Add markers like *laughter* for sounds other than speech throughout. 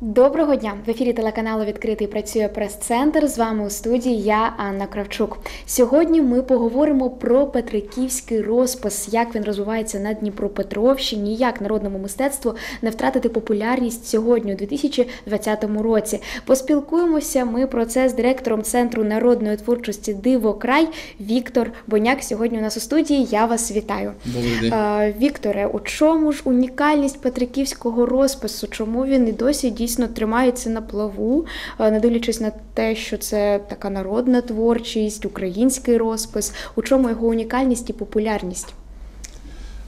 Доброго дня! В ефірі телеканалу Відкритий працює прес-центр. З вами у студії я Анна Кравчук. Сьогодні ми поговоримо про Петриківський розпис, як він розвивається на Дніпропетровщині, як народному мистецтву не втратити популярність сьогодні, у 2020 році. Поспілкуємося ми про це з директором Центру народної творчості Диво Край Віктор Боняк. Сьогодні у нас у студії. Я вас вітаю. Добрий день. Вікторе, у чому ж унікальність Петриківського розпису? Чому він і досі дійсно тримається на плаву, е, не дивлячись на те, що це така народна творчість, український розпис? У чому його унікальність і популярність?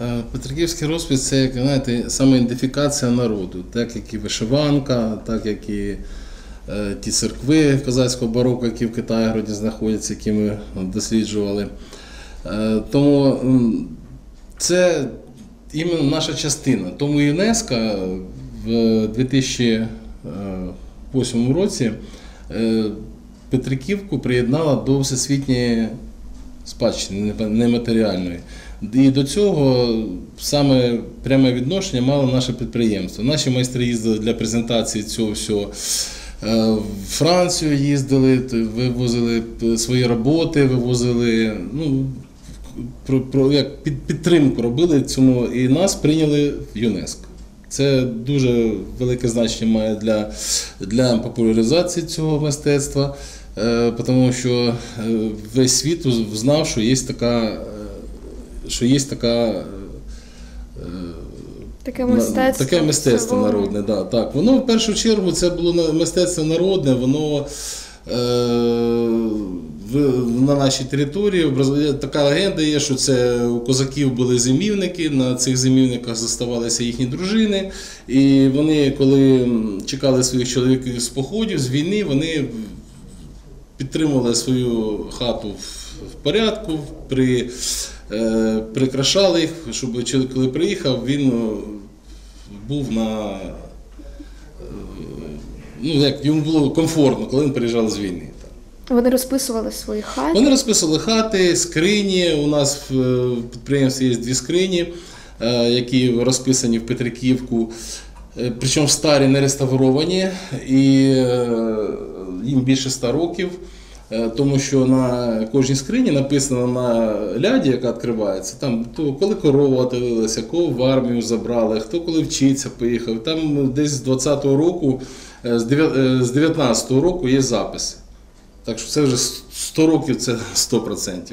Е, Петриківський розпис це, як знаєте, самоідентифікація народу, так як і вишиванка, так як і е, ті церкви козацького бароко, які в Китаї знаходяться, які ми досліджували. Тому це іменно наша частина. Тому ЮНЕСКО в 2008 році е, Петриківку приєднала до всесвітньої спадщини нематеріальної. І до цього саме пряме відношення мало наше підприємство. Наші майстри їздили для презентації цього всього. е, В Францію їздили, вивозили свої роботи, вивозили, ну, про, про як під, підтримку робили цьому, і нас прийняли в ЮНЕСКО. Це дуже велике значення має для, для популяризації цього мистецтва, е, тому що е, весь світ знав, що є така, е, що є така. Таке мистецтво. Таке мистецтво народне, да, так. Воно в першу чергу це було мистецтво народне, воно е, на нашій території така легенда є, що це у козаків були зимівники, на цих зимівниках заставалися їхні дружини. І вони, коли чекали своїх чоловіків з походів, з війни, вони підтримували свою хату в- в порядку, при, е, прикрашали їх, щоб чоловік, коли приїхав, він е, був на. е, Ну, як йому було комфортно, коли він приїжджав з війни. Вони розписували свої хати. Вони розписували хати, скрині. У нас в е, підприємстві є дві скрині, е, які розписані в Петриківку. Е, Причому старі не реставровані, і їм більше 100 років. Тому що на кожній скрині написано на ляді, яка відкривається, там то коли корова отелилася, кого в армію забрали, хто коли вчиться поїхав. Там десь з 20-го року, з дев'я- е, з 19-го року є записи. Так що це вже 100 років, це 100%.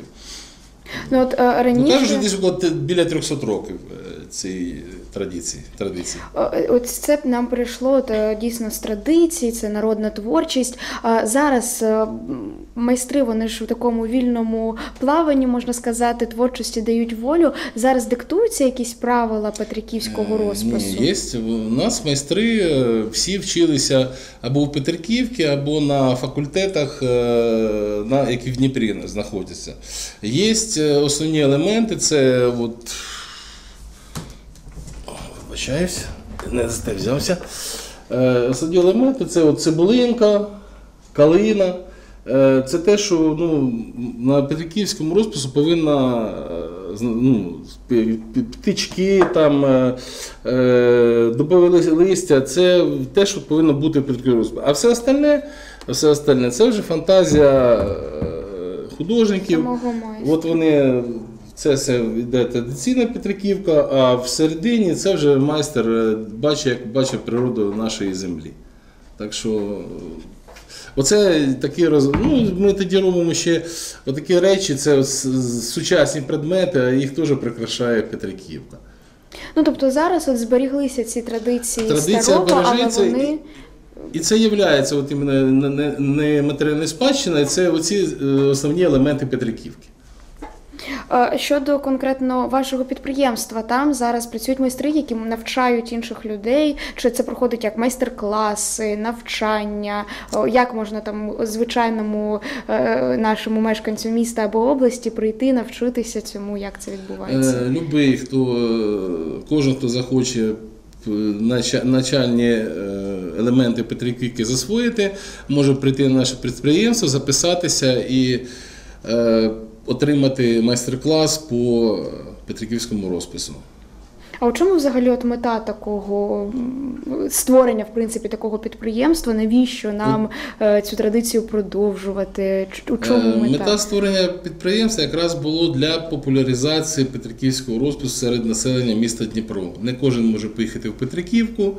Ну от раніше... Ну, кажуть, що десь біля 300 років е, цієї традиції. традиції. Е, От це б нам прийшло от, е, дійсно з традицій, це народна творчість. Зараз е, майстри вони ж у такому вільному плаванні, можна сказати, творчості дають волю. Зараз диктуються якісь правила Петриківського розпису. Ні, є. У нас майстри е, всі вчилися або в Петриківці, або на факультетах, е, на, які в Дніпрі знаходяться. Є е, основні елементи, це от. Вибачаюсь, не за те взявся. Е, Основні елементи це от цибулинка, калина. Е, Це те, що ну, на Петриківському розпису повинна е, ну, птички, там, дубове листя, це те, що повинно бути в Петриківському розписі. А все остальне, все остальне це вже фантазія художників. От вони. Це все йде традиційна Петриківка, а всередині це вже майстер е, бачить, як бачить природу нашої землі. Так що оце такі роз... ну, ми тоді робимо ще такі речі, це сучасні предмети, а їх теж прикрашає Петриківка. Ну тобто зараз от зберіглися ці традиції Традиція старого, але вони І це є от іменно не матеріальна спадщина, і це оці е, основні елементи Петриківки. Е, Щодо конкретно вашого підприємства, там зараз працюють майстри, які навчають інших людей. Чи це проходить як майстер-класи, навчання? Як можна там звичайному е, нашому мешканцю міста або області прийти, навчитися цьому? Як це відбувається? Е, Любий, хто е, кожен, хто захоче е, начальні е, елементи Петриківки засвоїти, може прийти на наше підприємство, записатися і е, отримати майстер-клас по Петриківському розпису. А у чому взагалі от мета такого створення, в принципі, такого підприємства? Навіщо нам е, цю традицію продовжувати? У чому Е, мета? Мета створення підприємства якраз було для популяризації Петриківського розпису серед населення міста Дніпро. Не кожен може поїхати в Петриківку, е,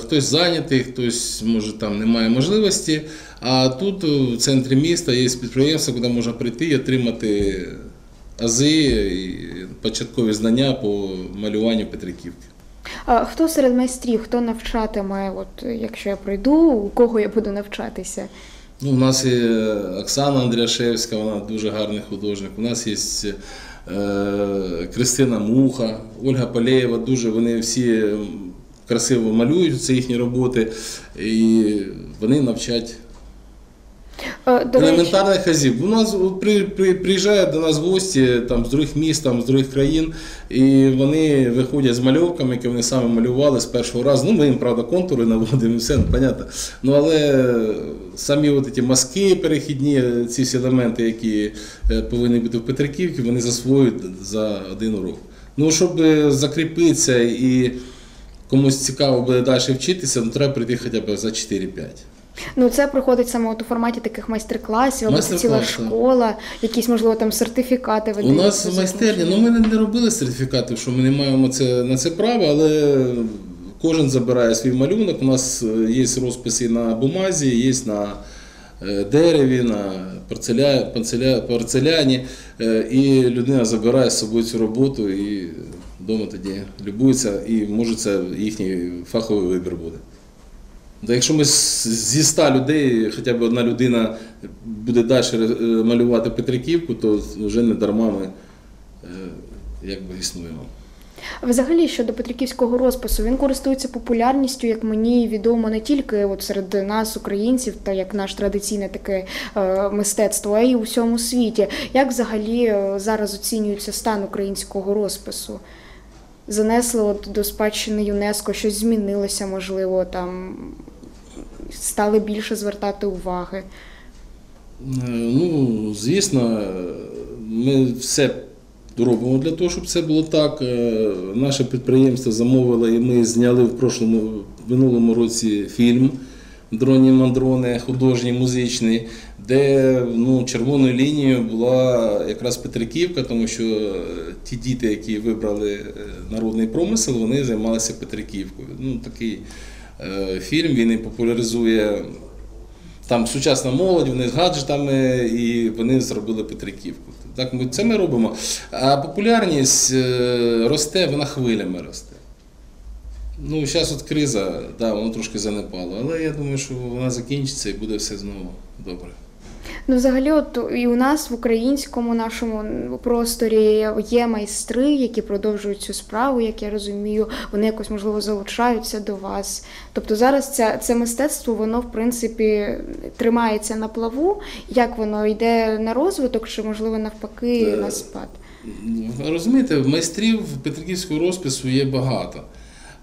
хтось зайнятий, хтось може там не має можливості. А тут е, в центрі міста є підприємство, куди можна прийти і отримати ази і початкові знання по малюванню Петриківки. А хто серед майстрів, хто навчатиме, от якщо я прийду, у кого я буду навчатися? Ну, у нас є Оксана Андряшевська, вона дуже гарний художник. У нас є е, Кристина Муха, Ольга Полєєва, дуже вони всі красиво малюють, це їхні роботи, і вони навчать Е, До елементарних азів. У нас при, при, приїжджають до нас гості там, з других міст, там, з других країн, і вони виходять з мальовками, які вони самі малювали з першого разу. Ну, ми їм, правда, контури наводимо, і все, ну, понятно. Ну, але самі от ці маски перехідні, ці всі елементи, які е, повинні бути в Петриківці, вони засвоюють за один урок. Ну, щоб е, закріпитися і комусь цікаво буде далі вчитися, ну, треба прийти хоча б за 4-5. ну це проходить саме от у форматі таких майстер-класів, або це ціла школа, якісь можливо там сертифікати видають. У нас за майстерня, ну ми не робили сертифікатів, що ми не маємо це, на це право, але кожен забирає свій малюнок. У нас е, є розписи на бумазі, є на е, дереві, на порцеля, порцеля, порцеляні, е, і людина забирає з собою цю роботу і вдома тоді любується, і може це їхній фаховий вибір буде. Та якщо ми зі 100 людей, хоча б одна людина буде далі е, малювати Петриківку, то вже не дарма ми е, якби існуємо. Взагалі щодо Петриківського розпису, він користується популярністю, як мені відомо, не тільки от серед нас, українців, та як наш традиційне таке е, мистецтво, а й у всьому світі. Як взагалі зараз оцінюється стан українського розпису? Занесли от до спадщини ЮНЕСКО, щось змінилося, можливо, там стали більше звертати уваги. Е, Ну, звісно, ми все робимо для того, щоб це було так. Е, Наше підприємство замовило, і ми зняли в прошлому минулому році фільм Дроні мандрони, художній, музичний, де ну, червоною лінією була якраз Петриківка, тому що е, ті діти, які вибрали е, народний промисел, вони займалися Петриківкою. Ну, такий е, фільм він і популяризує там сучасна молодь, вони з гаджетами, і вони зробили Петриківку. Так, ми, це ми робимо. А популярність росте, вона хвилями росте. Ну, зараз от криза, да, воно трошки занепало, але я думаю, що вона закінчиться і буде все знову добре. Ну, взагалі, от і у нас в українському нашому просторі є майстри, які продовжують цю справу, як я розумію, вони якось можливо залучаються до вас. Тобто зараз це, це мистецтво, воно в принципі тримається на плаву. Як воно йде на розвиток, чи можливо навпаки Е, на спад? Розумієте, майстрів Петриківського розпису є багато.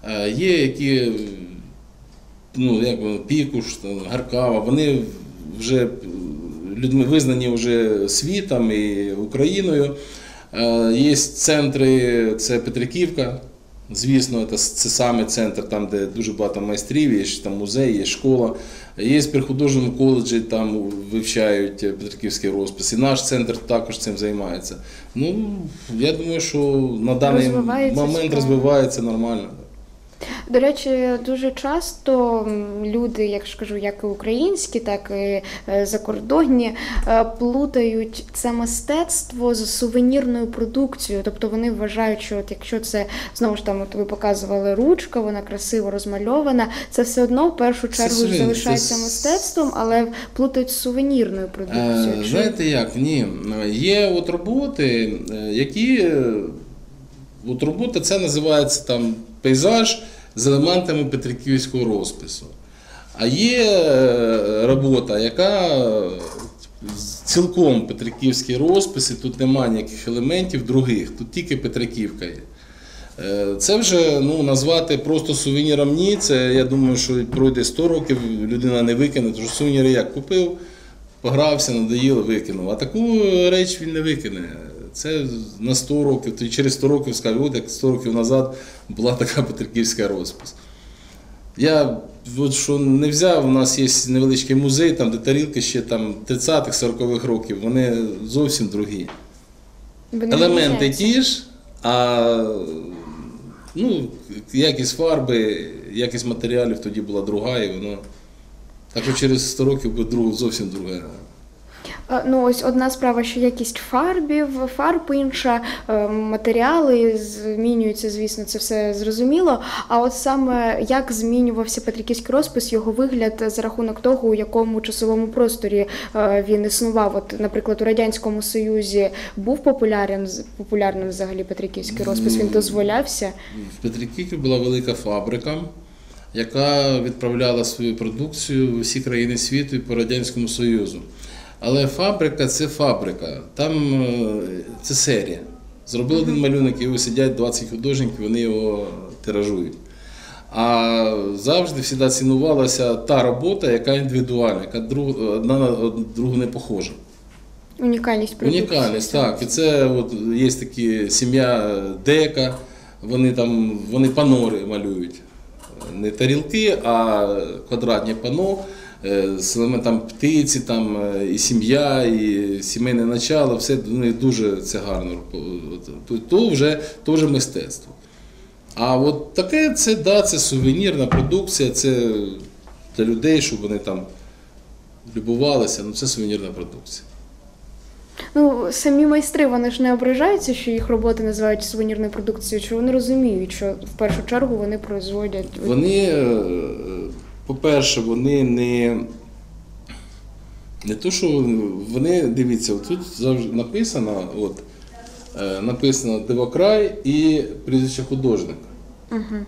Е, Є які, ну, як воно, Пікуш, там, Гаркава, вони вже людьми визнані вже світом і Україною. Е, Є центри, це Петриківка. Звісно, це, це саме центр, там, де дуже багато майстрів, є там музей, є школа. Є при художньому коледжі, там вивчають Петриківський розпис. І наш центр також цим займається. Ну, я думаю, що на даний момент розвивається нормально. До речі, дуже часто люди, як ж кажу, як і українські, так і е, закордонні, е, плутають це мистецтво з сувенірною продукцією. Тобто вони вважають, що от якщо це знову ж там, от ви показували ручка, вона красиво розмальована, це все одно в першу чергу сувенір, залишається це мистецтвом, але плутають з сувенірною продукцією. Е, Чи- Знаєте як? Ні. Є от роботи, які. От робота це називається там пейзаж з елементами Петриківського розпису. А є е, робота, яка е, цілком Петриківський розпис, і тут немає ніяких елементів других, тут тільки Петриківка є. Е, Це вже ну, назвати просто сувеніром ні. Це я думаю, що пройде 100 років, людина не викине, тому що сувеніри як купив, погрався, надоїло, викинув. А таку реч він не викине. Це на 100 років, то через 100 років скажуть, от як 100 років назад була така Петриківська розпис. Я от що не взяв, у нас є невеличкий музей, там, де тарілки ще там 30-х, 40-х років, вони зовсім другі. Вони Елементи ті ж, а ну, якість фарби, якість матеріалів тоді була друга, і воно. Так що через 100 років буде зовсім друге. Е, Ну, ось одна справа, що якість фарбів, фарб інша, е, матеріали змінюються, звісно, це все зрозуміло. А от саме як змінювався Петриківський розпис, його вигляд за рахунок того, у якому часовому просторі е, він існував. От, наприклад, у Радянському Союзі був популярним, популярним взагалі Петриківський розпис, він дозволявся. В Петриківці була велика фабрика, яка відправляла свою продукцію в усі країни світу і по Радянському Союзу. Але фабрика це фабрика, там е, це серія. Зробили один малюнок, його сидять 20 художників, вони його тиражують. А завжди всіда цінувалася та робота, яка індивідуальна, яка друг, одна на другу не похожа. Унікальність продукції. Унікальність, так. І це от є такі сім'я Дека, вони там вони панори малюють. Не тарілки, а квадратні пано з елементами птиці, там, е, і сім'я, і сімейне начало, все вони дуже це гарно. То вже, то вже мистецтво. А от таке це, да, це сувенірна продукція, це для людей, щоб вони там любувалися, ну це сувенірна продукція. Ну, самі майстри вони ж не ображаються, що їх роботи називають сувенірною продукцією, чи вони розуміють, що в першу чергу вони производять Вони, е, по-перше, вони не. Не то, що вони, дивіться, тут завжди написано, от, е, написано Дивокрай і прізвище художника. Угу.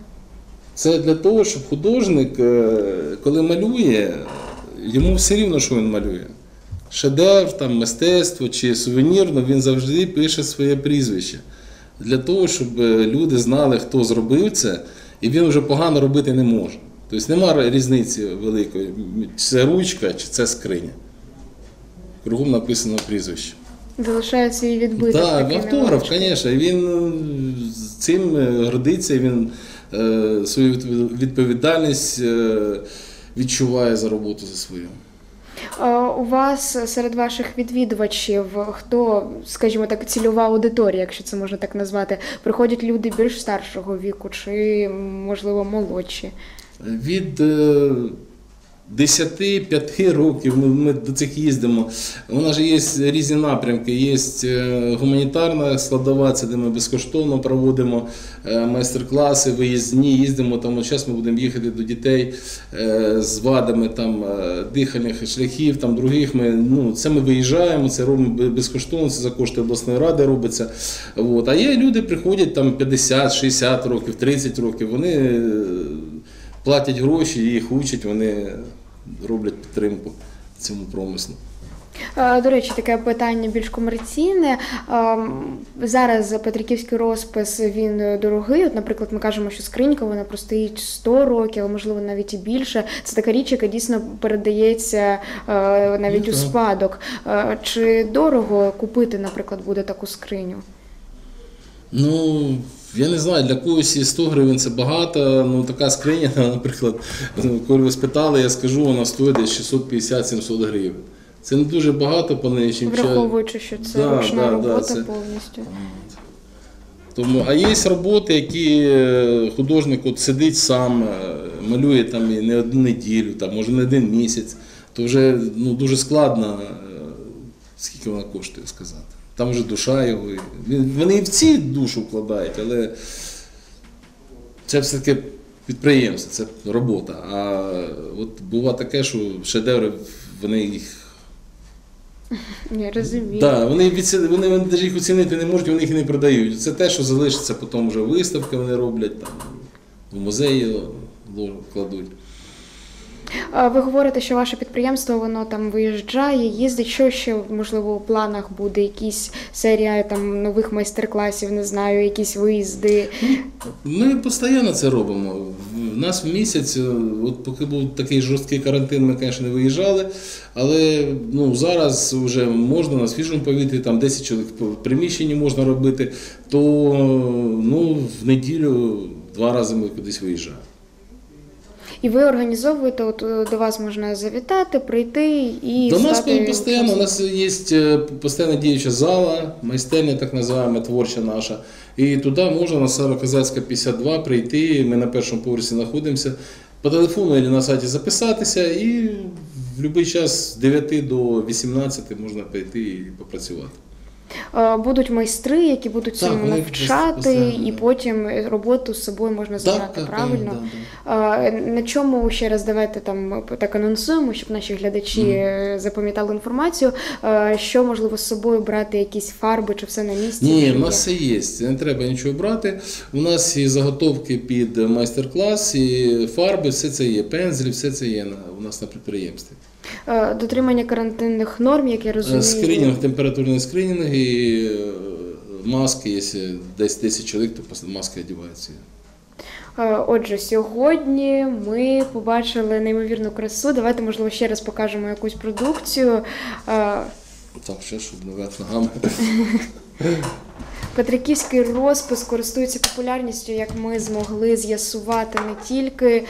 Це для того, щоб художник, е, коли малює, йому все рівно, що він малює. Шедевр, там, мистецтво чи сувенірно, він завжди пише своє прізвище. Для того, щоб е, люди знали, хто зробив це, і він вже погано робити не може. Тобто немає різниці великої, чи це ручка, чи це скриня. Кругом написано прізвище. залишають свій відбиток. Так, такий автограф, звісно. Він е, цим е, гордиться, він е, свою відповідальність е, відчуває за роботу за свою. У вас серед ваших відвідувачів хто, скажімо так, цільова аудиторія, якщо це можна так назвати, приходять люди більш старшого віку чи, можливо, молодші? Від е, 10-5 років ми, до цих їздимо. У нас же є різні напрямки. Є е, гуманітарна складова, це де ми безкоштовно проводимо е, майстер-класи, виїзні, їздимо там. Зараз ми будемо їхати до дітей е, з вадами там, е, дихальних шляхів, там других. Ми, ну, це ми виїжджаємо, це робимо безкоштовно, це за кошти обласної ради робиться. От. А є люди, приходять там 50, 60 років, 30 років. Вони е, платять гроші, їх учать, вони роблять підтримку цьому промислу. До речі, таке питання більш комерційне. Зараз Петриківський розпис він дорогий. От, наприклад, ми кажемо, що скринька вона простоїть 100 років, а можливо навіть і більше. Це така річ, яка дійсно передається навіть Ну, у спадок. Е, Чи дорого купити, наприклад, буде таку скриню? Ну, я не знаю, для когось і 100 гривень це багато. Ну, така скриня, *laughs* наприклад, ну, коли ви спитали, я скажу, вона стоїть десь 650-700 гривень. Це не дуже багато по нинішнім часу. Враховуючи, що це Да, ручна да, да, робота це- повністю. Тому, а є роботи, які е, художник от сидить сам, е, малює там і не одну неділю, там, може не один місяць, то вже ну, дуже складно, е, скільки вона коштує сказати. Там вже душа його. Вони і в ці душу вкладають, але це все-таки підприємство, це робота. А от буває таке, що шедеври вони їх Я розумію. Да, вони, вони, вони навіть їх оцінити не можуть, вони їх і не продають. Це те, що залишиться потім вже виставки вони роблять, там, в музеї кладуть. Ви говорите, що ваше підприємство воно там виїжджає, їздить. Що ще можливо у планах буде? Якісь серія там нових майстер-класів, не знаю, якісь виїзди. Ми постійно це робимо. В нас в місяць, е, от поки був такий жорсткий карантин, ми, звісно, не виїжджали, але ну, зараз вже можна на свіжому повітрі, там 10 чоловік в приміщенні можна робити, то ну, в неділю два рази ми кудись виїжджаємо. І ви організовуєте, от е, до вас можна завітати, прийти і До нас постійно, у нас є е, постійно діюча зала, майстерня, так називаємо, творча наша. І туди можна на Старокозацька 52 прийти. Ми на першому поверсі знаходимося. По телефону або на сайті записатися, і в будь-який час з 9 до 18 можна прийти і попрацювати. Е, Будуть майстри, які будуть цьому навчати, постійно, і потім роботу з собою можна забрати правильно. Так, так, Е, На чому ще раз давайте там так анонсуємо, щоб наші глядачі е, запам'ятали інформацію. е, Що можливо з собою брати, якісь фарби чи все на місці? Ні, в нас все є. Не треба нічого брати. У нас і заготовки під майстер-клас, і фарби, все це є. Пензлі, все це є на- у нас на підприємстві. Е, дотримання карантинних норм, як я розумію. Скринінг, температурний скринінг і е, маски, якщо десь 10 чоловік, то маски одягаються. Е, Отже, сьогодні ми побачили неймовірну красу. Давайте, можливо, ще раз покажемо якусь продукцію. Так, ще щоб не ногами. *laughs* Петриківський розпис користується популярністю, як ми змогли з'ясувати не тільки е,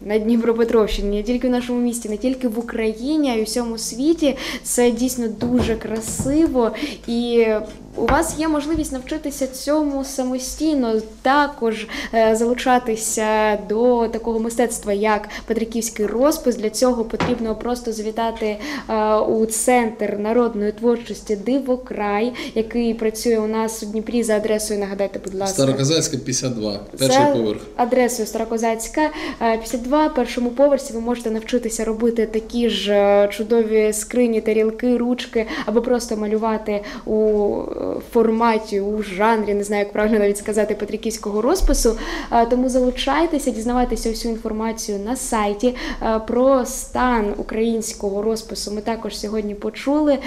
на Дніпропетровщині, не тільки в нашому місті, не тільки в Україні, а й у всьому світі. Це дійсно дуже красиво. І у вас є можливість навчитися цьому самостійно, також е, залучатися до такого мистецтва, як Петриківський розпис. Для цього потрібно просто завітати е, у центр народної творчості Дивокрай, який працює у нас у Дніпрі за адресою. Нагадайте, будь ласка. Староказацька 52, перший За поверх. адресою Старокозацька е, 52, першому поверсі ви можете навчитися робити такі ж е, чудові скрині, тарілки, ручки, або просто малювати у е, форматі, у жанрі, не знаю, як правильно навіть сказати, петриківського розпису. Тому залучайтеся, дізнавайтеся всю інформацію на сайті про стан українського розпису. Ми також сьогодні почули.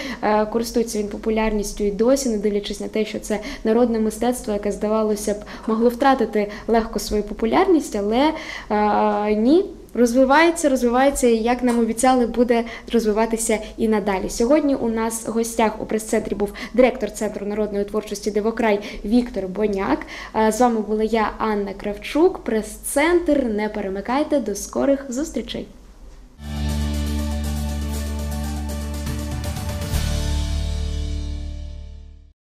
Користується він популярністю і досі, не дивлячись на те, що це народне мистецтво, яке здавалося б могло втратити легко свою популярність, але ні. Розвивається, розвивається, і як нам обіцяли, буде розвиватися і надалі. Сьогодні у нас в гостях у прес-центрі був директор Центру народної творчості Дивокрай Віктор Боняк. З вами була я, Анна Кравчук, прес-центр. Не перемикайте до скорих зустрічей.